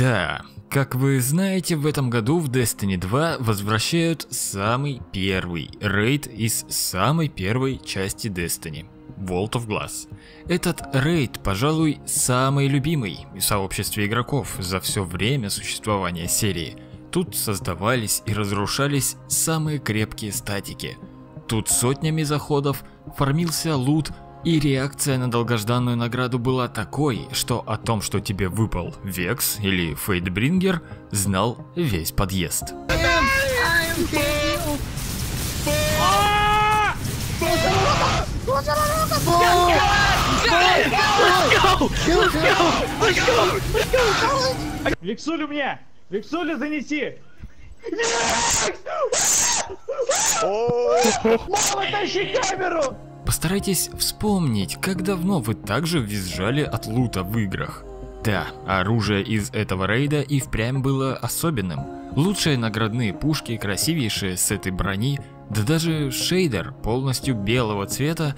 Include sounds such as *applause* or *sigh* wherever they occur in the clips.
Да, как вы знаете, в этом году в Destiny 2 возвращают самый первый рейд из самой первой части Destiny – Vault of Glass. Этот рейд, пожалуй, самый любимый в сообществе игроков за все время существования серии. Тут создавались и разрушались самые крепкие статики. Тут сотнями заходов фармился лут – и реакция на долгожданную награду была такой, что о том, что тебе выпал Векс или Фейтбрингер, знал весь подъезд. Виксулю мне! Виксулю занеси! Мама, тащи камеру! Постарайтесь вспомнить, как давно вы также визжали от лута в играх. Да, оружие из этого рейда и впрямь было особенным. Лучшие наградные пушки, красивейшие сеты брони, да даже шейдер полностью белого цвета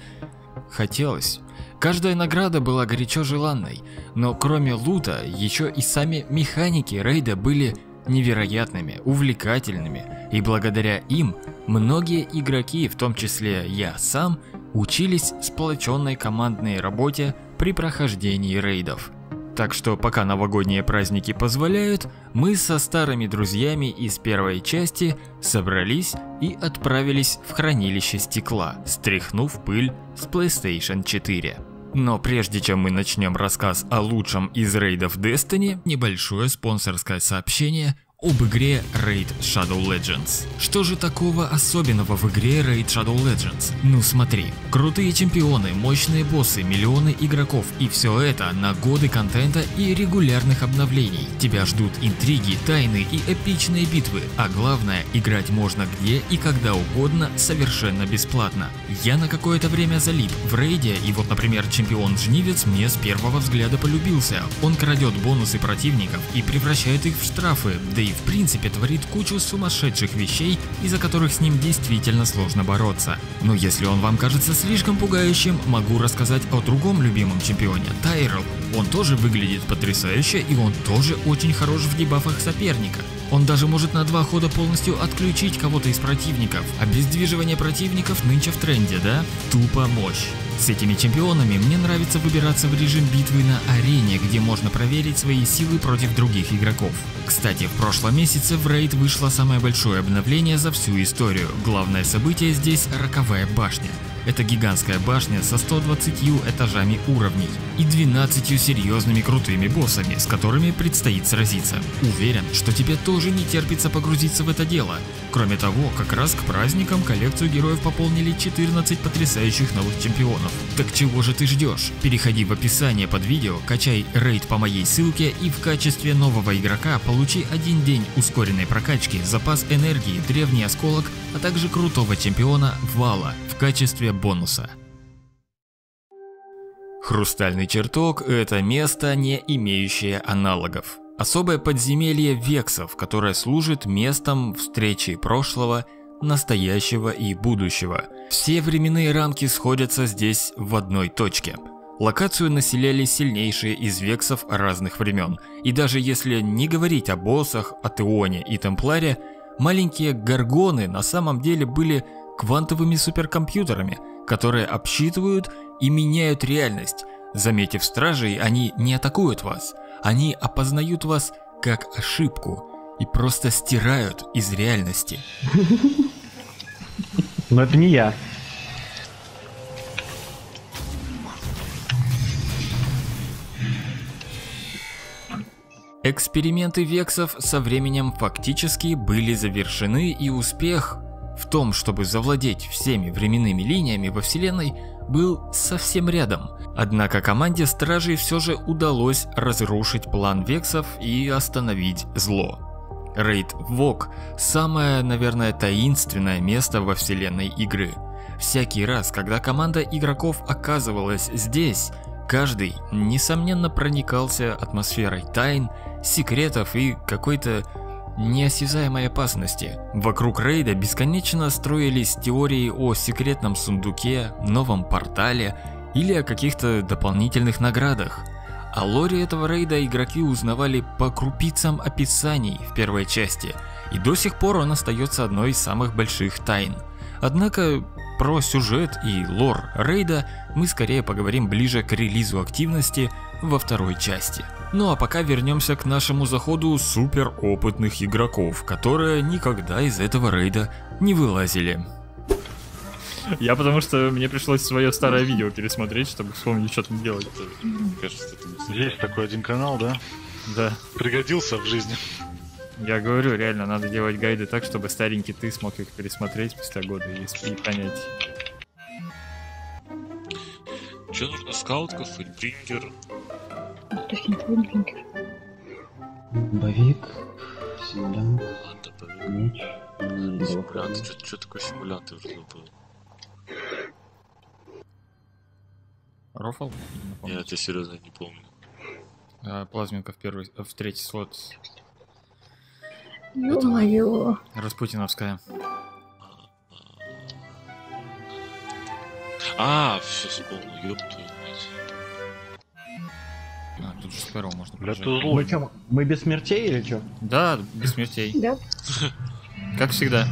хотелось. Каждая награда была горячо желанной, но кроме лута, еще и сами механики рейда были невероятными, увлекательными, и благодаря им многие игроки, в том числе я сам, учились сплоченной командной работе при прохождении рейдов. Так что пока новогодние праздники позволяют, мы со старыми друзьями из первой части собрались и отправились в хранилище стекла, стряхнув пыль с PlayStation 4. Но прежде чем мы начнем рассказ о лучшем из рейдов Destiny, небольшое спонсорское сообщение об игре Raid Shadow Legends. Что же такого особенного в игре Raid Shadow Legends? Ну смотри, крутые чемпионы, мощные боссы, миллионы игроков и все это на годы контента и регулярных обновлений. Тебя ждут интриги, тайны и эпичные битвы, а главное, играть можно где и когда угодно совершенно бесплатно. Я на какое-то время залип в рейде и вот например чемпион Жнивец мне с первого взгляда полюбился. Он крадет бонусы противников и превращает их в штрафы, да и в принципе творит кучу сумасшедших вещей, из-за которых с ним действительно сложно бороться. Но если он вам кажется слишком пугающим, могу рассказать о другом любимом чемпионе, Тайрел. Он тоже выглядит потрясающе и он тоже очень хорош в дебафах соперника. Он даже может на два хода полностью отключить кого-то из противников. Обездвиживание противников нынче в тренде, да? Тупо мощь. С этими чемпионами мне нравится выбираться в режим битвы на арене, где можно проверить свои силы против других игроков. Кстати, в прошлом месяце в рейд вышло самое большое обновление за всю историю. Главное событие здесь – Роковая башня. Это гигантская башня со 120 этажами уровней и 12 серьезными крутыми боссами, с которыми предстоит сразиться. Уверен, что тебе тоже не терпится погрузиться в это дело. Кроме того, как раз к праздникам коллекцию героев пополнили 14 потрясающих новых чемпионов. Так чего же ты ждешь? Переходи в описание под видео, качай рейд по моей ссылке и в качестве нового игрока получи один день ускоренной прокачки, запас энергии, древний осколок, а также крутого чемпиона Вала в качестве бонуса. Хрустальный чертог – это место, не имеющее аналогов. Особое подземелье вексов, которое служит местом встречи прошлого, настоящего и будущего. Все временные рамки сходятся здесь в одной точке. Локацию населяли сильнейшие из вексов разных времен, и даже если не говорить о боссах, о Теоне и Темпларе, маленькие горгоны на самом деле были квантовыми суперкомпьютерами, которые обсчитывают и меняют реальность. Заметив стражей, они не атакуют вас, они опознают вас как ошибку и просто стирают из реальности. Но это не я. Эксперименты Вексов со временем фактически были завершены и успех в том, чтобы завладеть всеми временными линиями во Вселенной, был совсем рядом. Однако команде Стражей все же удалось разрушить план Вексов и остановить зло. Рейд Вок – самое, наверное, таинственное место во вселенной игры. Всякий раз, когда команда игроков оказывалась здесь, каждый, несомненно, проникался атмосферой тайн, секретов и какой-то неосязаемой опасности. Вокруг рейда бесконечно строились теории о секретном сундуке, новом портале или о каких-то дополнительных наградах. О лоре этого рейда игроки узнавали по крупицам описаний в первой части, и до сих пор он остается одной из самых больших тайн. Однако про сюжет и лор рейда мы скорее поговорим ближе к релизу активности во второй части. Ну а пока вернемся к нашему заходу супер опытных игроков, которые никогда из этого рейда не вылазили. Я потому что мне пришлось свое старое видео пересмотреть, чтобы вспомнить, что там делать. Кажется, там есть такой один канал, да? Да. Пригодился в жизни. Я говорю, реально, надо делать гайды так, чтобы старенький ты смог их пересмотреть спустя годы и, и понять. Че нужно? Скаутка, фейбрингер? Бовик, симулянт, Ладно, поверь. меч, Симулянт. Что, что такое симулянт? Я уже забыл. Рофл? Не. Нет, я серьезно не помню. А, Плазменка в первый, в третий слот. Ё-моё. Распутиновская. А, все вспомнил, ёб тут же Спэроу можно Бля, прожать. ты злой. Мы чё, мы без смертей или что? Да, без смертей. Да? Как всегда.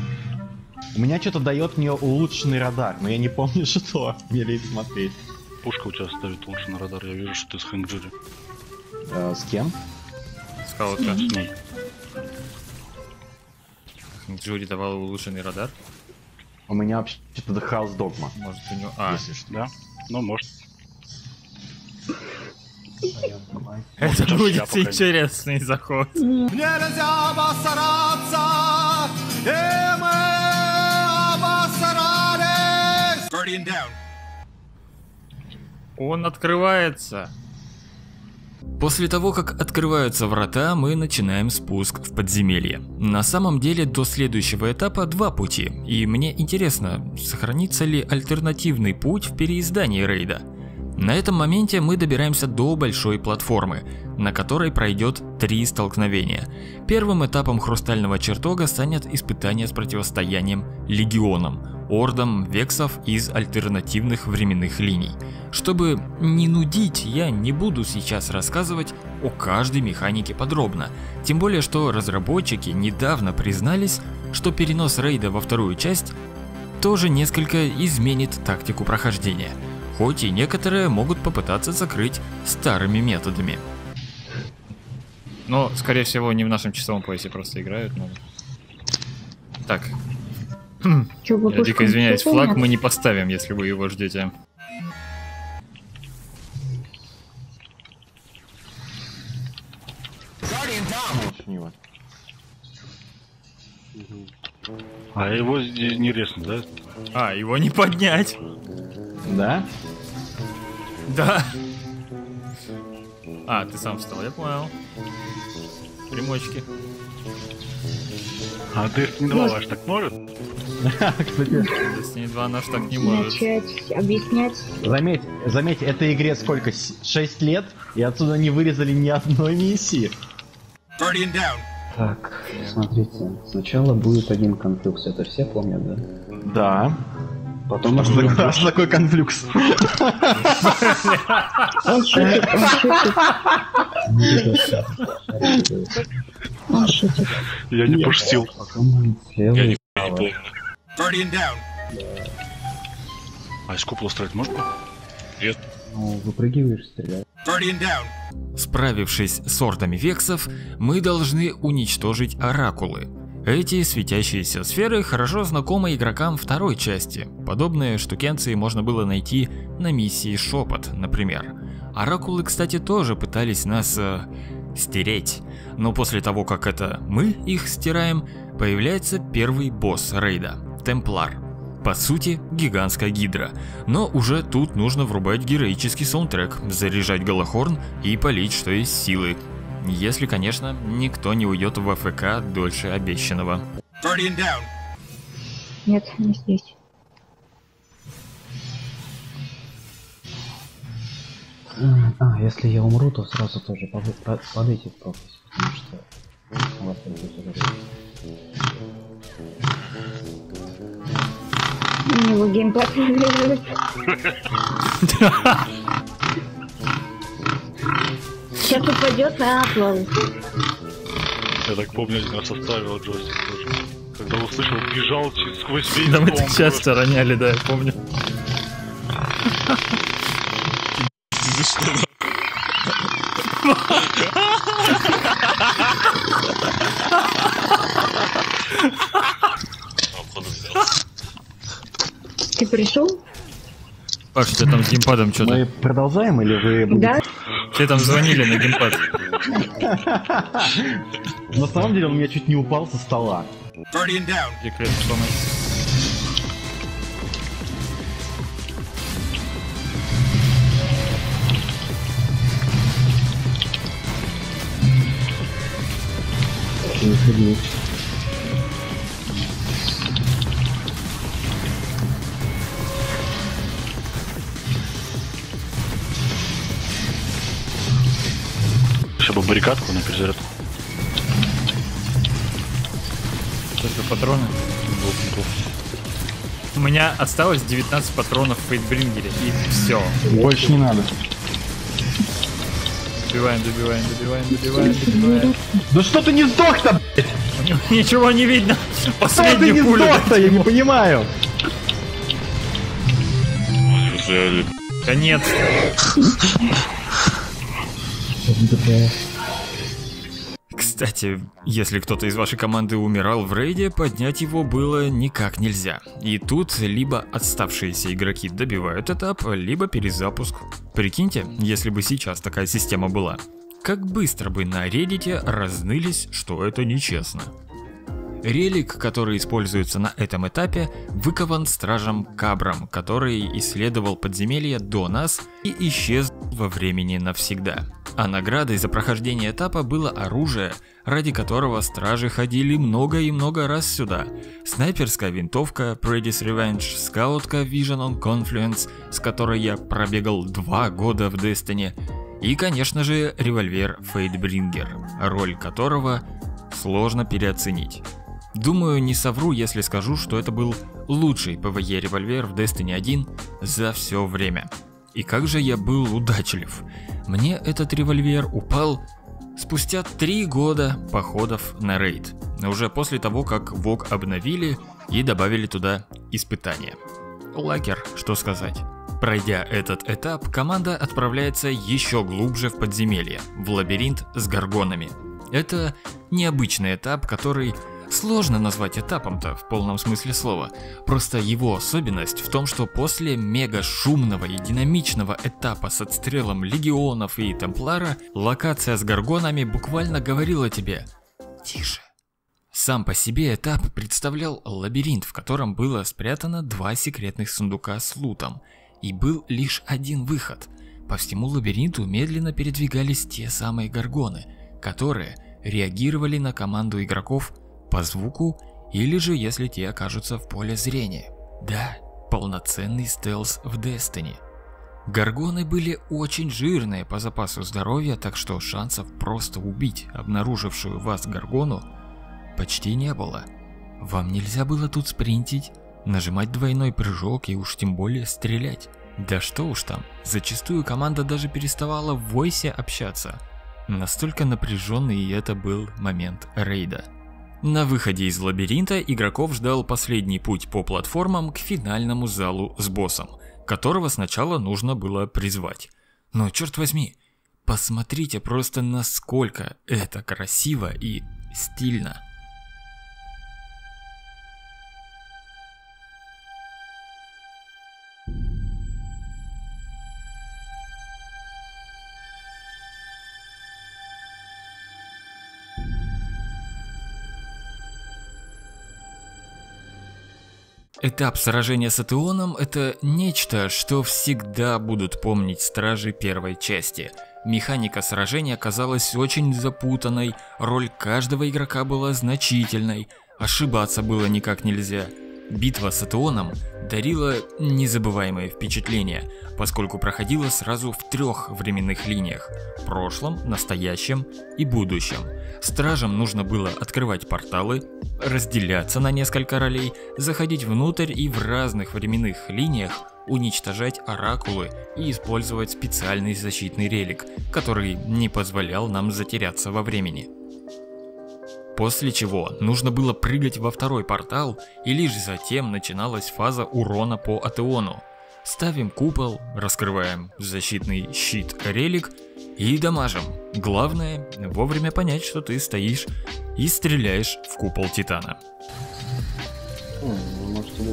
У меня что-то дает мне улучшенный радар, но я не помню, *laughs* что. Мне лень смотреть. Пушка у тебя ставит лучше на радар. Я вижу, что ты с Хэнгджири. Э, с кем? Скаутка. С ней. Джури давал улучшенный радар. У меня вообще-то The House Dogma. Может у него... А, Если что. Да? Ну, может. Это будет интересный заход. Нельзя обосраться, и мы обосрались! Guardian down. Он открывается. После того, как открываются врата, мы начинаем спуск в подземелье. На самом деле до следующего этапа два пути, и мне интересно, сохранится ли альтернативный путь в переиздании рейда. На этом моменте мы добираемся до большой платформы, на которой пройдет три столкновения. Первым этапом хрустального чертога станет испытание с противостоянием легионам, ордам вексов из альтернативных временных линий. Чтобы не нудить, я не буду сейчас рассказывать о каждой механике подробно, тем более что разработчики недавно признались, что перенос рейда во вторую часть тоже несколько изменит тактику прохождения, хоть и некоторые могут попытаться закрыть старыми методами. Но, скорее всего, не в нашем часовом поясе просто играют. но- Так, *clears throat* вы я дико извиняюсь, флаг мы не поставим, если вы его ждете. А его не не резнут, да? А, его не поднять. Да? Да. А, ты сам встал, я понял. Примочки. А Destiny 2 ваш так может? *laughs* Кстати, Destiny 2 наш так не может. Начать объяснять. заметь, заметь, этой игре сколько? 6 лет? И отсюда не вырезали ни одной миссии. Так, смотрите, сначала будет один конфлюкс, это все помнят, да? Да. Потом что что такое конфлюкс? Я не пошутил. Я не, down. А из купола строить можно? Нет. Ну, выпрыгиваешь, стреляешь. Справившись с ордами вексов, мы должны уничтожить оракулы. Эти светящиеся сферы хорошо знакомы игрокам второй части. Подобные штукенции можно было найти на миссии Шепот, например. Оракулы, кстати, тоже пытались нас э, стереть. Но после того, как это мы их стираем, появляется первый босс рейда – Темплар. По сути, гигантская гидра. Но уже тут нужно врубать героический саундтрек, заряжать голохорн и палить что есть силы. Если, конечно, никто не уйдет в АФК дольше обещанного. Нет, не здесь. А, если я умру, то сразу тоже падайте в пропасть, потому что у вас там будет уже- У него геймпад. *laughs* *laughs* Сейчас упадет на пол. Я так помню, один раз оставил джойстик тоже. Когда услышал, бежал сквозь весь Да мы так часто роняли, да, я помню. Ты пришел? Паш, что там с геймпадом что-то? Мы продолжаем или вы... будете- Да? Тебе там звонили на геймпад. На самом деле он у меня чуть не упал со стола. Down. Где баррикадку на перезарядку. Только патроны. У меня осталось 19 патронов в Фейтбрингере, и все. Больше не надо. Добиваем, добиваем, добиваем, добиваем, добиваем. Да что ты не сдох-то, блядь? *laughs* Ничего не видно. Что ты не сдох-то, я не понимаю. Конец. Кстати, если кто-то из вашей команды умирал в рейде, поднять его было никак нельзя. И тут либо отставшиеся игроки добивают этап, либо перезапуск. Прикиньте, если бы сейчас такая система была. Как быстро бы на реддите разнылись, что это нечестно. Релик, который используется на этом этапе, выкован стражем Кабром, который исследовал подземелье до нас и исчез во времени навсегда. А наградой за прохождение этапа было оружие, ради которого стражи ходили много и много раз сюда. Снайперская винтовка Preda's Revenge, скаутка Vision on Confluence, с которой я пробегал два года в Destiny, и, конечно же, револьвер Фейтбрингер, роль которого сложно переоценить. Думаю, не совру, если скажу, что это был лучший PvE револьвер в Destiny 1 за все время. И как же я был удачлив. Мне этот револьвер упал спустя три года походов на рейд. Уже после того, как ВОГ обновили и добавили туда испытания. Лакер, что сказать. Пройдя этот этап, команда отправляется еще глубже в подземелье, в лабиринт с горгонами. Это необычный этап, который сложно назвать этапом-то в полном смысле слова. Просто его особенность в том, что после мега шумного и динамичного этапа с отстрелом легионов и темплара, локация с горгонами буквально говорила тебе «Тише». Сам по себе этап представлял лабиринт, в котором было спрятано два секретных сундука с лутом, и был лишь один выход. По всему лабиринту медленно передвигались те самые горгоны, которые реагировали на команду игроков по звуку или же если те окажутся в поле зрения. Да, полноценный стелс в Destiny. Горгоны были очень жирные по запасу здоровья, так что шансов просто убить обнаружившую вас горгону почти не было. Вам нельзя было тут спринтить, нажимать двойной прыжок и уж тем более стрелять. Да что уж там, зачастую команда даже переставала в войсе общаться. Настолько напряженный это был момент рейда. На выходе из лабиринта игроков ждал последний путь по платформам к финальному залу с боссом, которого сначала нужно было призвать. Но черт возьми, посмотрите просто насколько это красиво и стильно. Этап сражения с Атеоном – это нечто, что всегда будут помнить стражи первой части. Механика сражения оказалась очень запутанной, роль каждого игрока была значительной, ошибаться было никак нельзя. Битва с Атеоном дарила незабываемые впечатления, поскольку проходила сразу в трех временных линиях – прошлом, настоящем и будущем. Стражам нужно было открывать порталы, разделяться на несколько ролей, заходить внутрь и в разных временных линиях уничтожать оракулы и использовать специальный защитный релик, который не позволял нам затеряться во времени. После чего нужно было прыгать во второй портал, и лишь затем начиналась фаза урона по Атеону. Ставим купол, раскрываем защитный щит релик и дамажим. Главное вовремя понять, что ты стоишь и стреляешь в купол Титана. М, Вы можете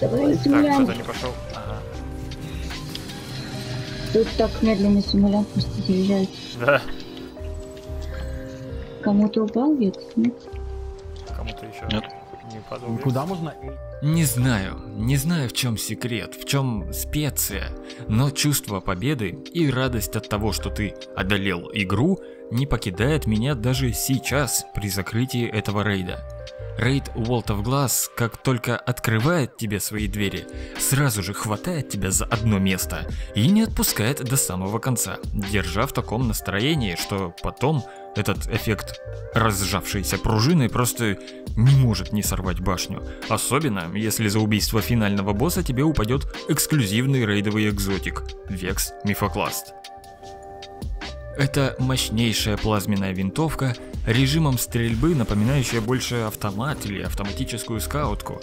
Давай, Так, что-то не пошел. Ага. Тут так медленно симулянт просто заезжает. Да, Кому-то упал вид? Нет? кому-то еще Нет. не подумал. Куда можно? Не знаю, не знаю в чем секрет, в чем специя, но чувство победы и радость от того, что ты одолел игру, не покидает меня даже сейчас при закрытии этого рейда. Рейд World of Glass, как только открывает тебе свои двери, сразу же хватает тебя за одно место и не отпускает до самого конца, держа в таком настроении, что потом этот эффект разжавшейся пружины просто не может не сорвать башню. Особенно, если за убийство финального босса тебе упадет эксклюзивный рейдовый экзотик – Векс Мифокласт. Это мощнейшая плазменная винтовка, режимом стрельбы напоминающая больше автомат или автоматическую скаутку.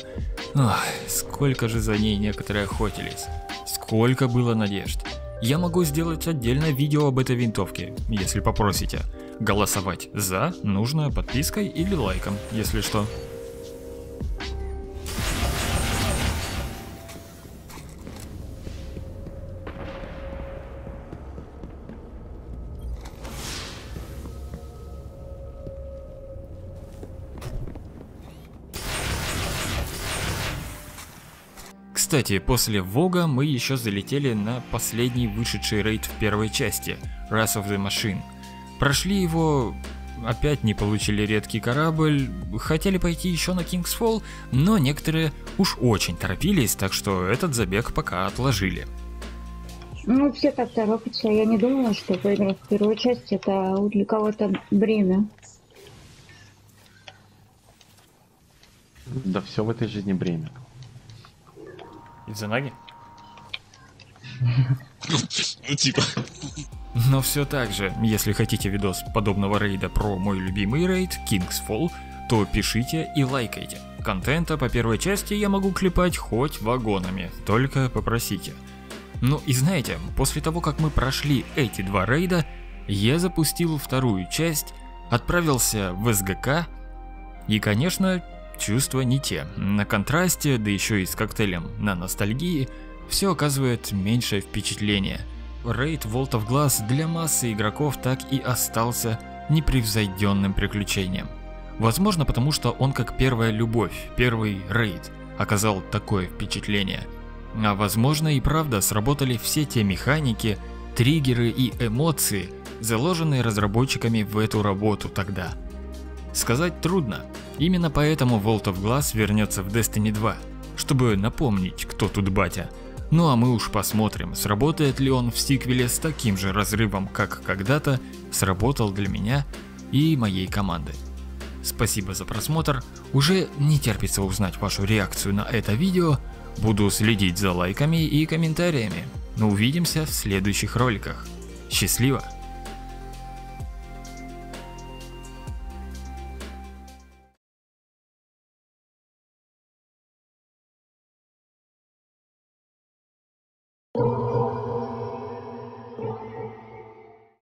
Ох, сколько же за ней некоторые охотились. Сколько было надежд. Я могу сделать отдельное видео об этой винтовке, если попросите. Голосовать за нужно подпиской или лайком, если что. Кстати, после Вога мы еще залетели на последний вышедший рейд в первой части, Wrath of the Machine. Прошли его, опять не получили редкий корабль, хотели пойти еще на King's Fall, но некоторые уж очень торопились, так что этот забег пока отложили. Ну, все так торопятся. Я не думала, что поиграть в первую часть это для кого-то бремя. Да все в этой жизни бремя. Из-за ноги? Ну, типа. Но все так же, если хотите видос подобного рейда про мой любимый рейд, King's Fall, то пишите и лайкайте. Контента по первой части я могу клепать хоть вагонами, только попросите. Ну и знаете, после того как мы прошли эти два рейда, я запустил вторую часть, отправился в СГК, и конечно, чувства не те. На контрасте, да еще и с коктейлем на ностальгии, все оказывает меньшее впечатление. Рейд of Glass для массы игроков так и остался непревзойденным приключением. Возможно, потому что он как первая любовь, первый рейд, оказал такое впечатление. А возможно и правда сработали все те механики, триггеры и эмоции, заложенные разработчиками в эту работу тогда. Сказать трудно. Именно поэтому World of Glass вернется в Destiny 2, чтобы напомнить, кто тут батя. Ну а мы уж посмотрим, сработает ли он в сиквеле с таким же разрывом, как когда-то сработал для меня и моей команды. Спасибо за просмотр, уже не терпится узнать вашу реакцию на это видео, буду следить за лайками и комментариями. Увидимся в следующих роликах. Счастливо!